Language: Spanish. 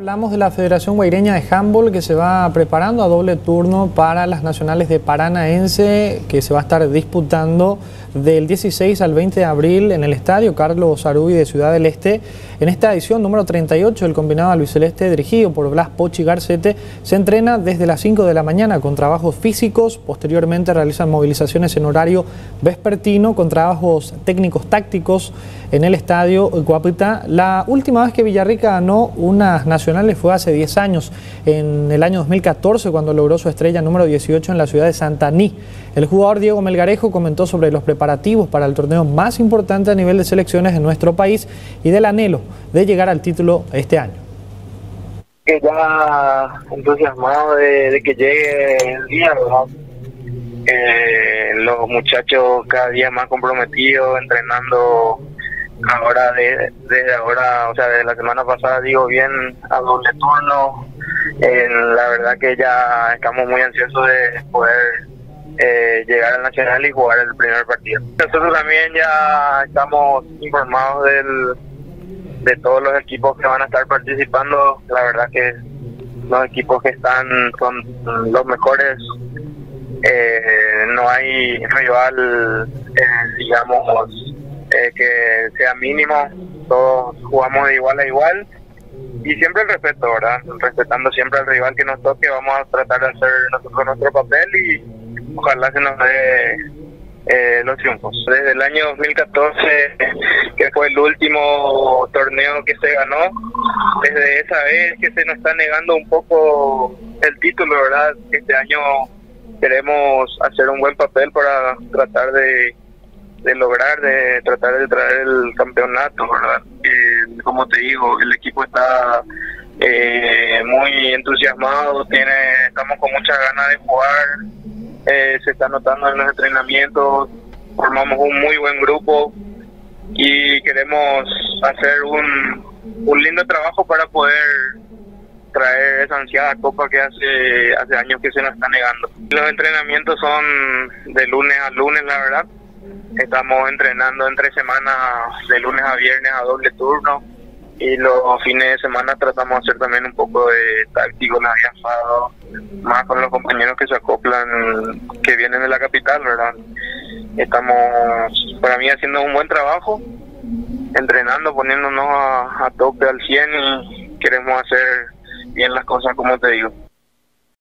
Hablamos de la Federación Guaireña de Handball que se va preparando a doble turno para las nacionales de Paranaense que se va a estar disputando del 16 al 20 de abril en el estadio Carlos Arubi de Ciudad del Este. En esta edición número 38 del combinado albiceleste dirigido por Blas Pochi Garcete se entrena desde las 5 de la mañana con trabajos físicos, posteriormente realizan movilizaciones en horario vespertino con trabajos técnicos tácticos en el estadio Guapita. La última vez que Villarrica ganó unas nacionales fue hace 10 años, en el año 2014 cuando logró su estrella número 18 en la ciudad de Santaní. El jugador Diego Melgarejo comentó sobre los preparativos para el torneo más importante a nivel de selecciones en nuestro país y del anhelo de llegar al título este año. Que ya entusiasmado de, que llegue el día, eh, los muchachos cada día más comprometidos, entrenando ahora de, desde ahora, o sea, desde la semana pasada digo bien a doble turno. Eh, la verdad que ya estamos muy ansiosos de poder eh, llegar al Nacional y jugar el primer partido. Nosotros también ya estamos informados del, de todos los equipos que van a estar participando. La verdad que los equipos que están son los mejores. Eh, no hay rival, eh, que sea mínimo. Todos jugamos de igual a igual y siempre el respeto, ¿verdad? Respetando siempre al rival que nos toque, vamos a tratar de hacer nosotros nuestro papel y ojalá se nos dé eh, los triunfos. Desde el año 2014, que fue el último torneo que se ganó, desde esa vez que se nos está negando un poco el título, ¿verdad? Este año queremos hacer un buen papel para tratar de, de lograr, de tratar de traer el campeonato, ¿verdad? como te digo, el equipo está eh, muy entusiasmado, tiene, estamos con muchas ganas de jugar eh, se está notando en los entrenamientos, formamos un muy buen grupo y queremos hacer un, un lindo trabajo para poder traer esa ansiada copa que hace hace años que se nos está negando. Los entrenamientos son de lunes a lunes, la verdad. Estamos entrenando entre semanas de lunes a viernes a doble turno y los fines de semana tratamos de hacer también un poco de táctico, pasado más con los compañeros que se acoplan, que vienen de la capital, ¿verdad? Estamos, para mí, haciendo un buen trabajo, entrenando, poniéndonos a, a tope al 100 y queremos hacer bien las cosas como te digo.